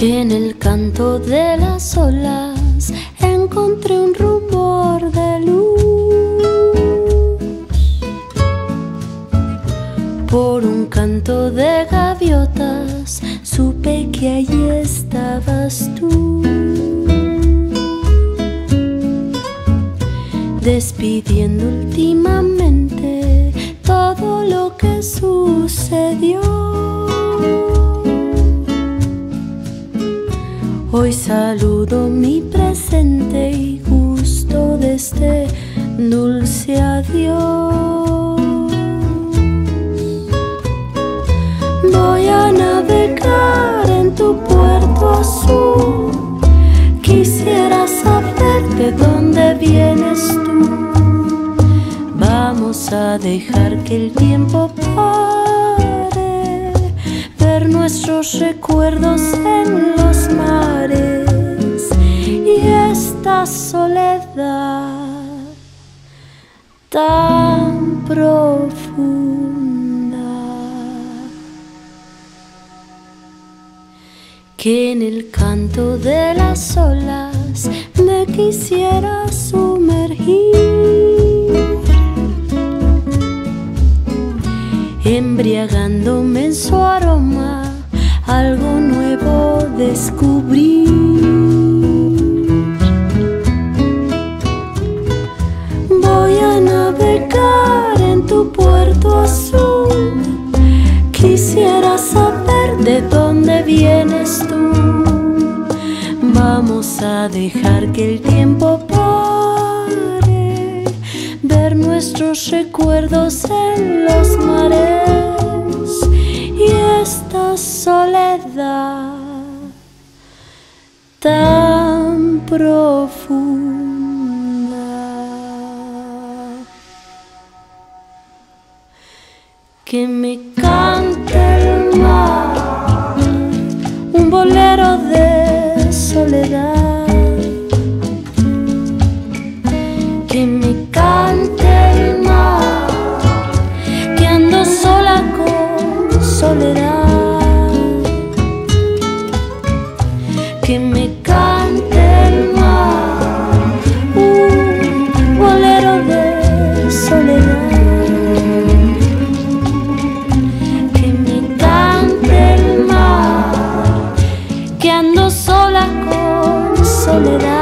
En el canto de las olas encontré un rumor de luz. Por un canto de gaviotas supe que allí estabas tú. Despidiendo últimamente todo lo que sucedió. Hoy saludo mi presente y gusto de este dulce adiós. Voy a navegar en tu puerto azul. Quisiera saber de dónde vienes tú. Vamos a dejar que el tiempo pare, ver nuestros recuerdos en esta soledad tan profunda que en el canto de las olas me quisiera sumergir. embriagándome en su aroma, algo nuevo descubrí. Vamos a dejar que el tiempo pare, ver nuestros recuerdos en los mares y esta soledad tan profunda. Que me cante que me cante el mar, un bolero de soledad. Que me cante el mar, que ando sola con soledad.